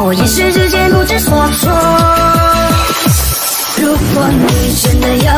我一时之间不知所措。如果你真的要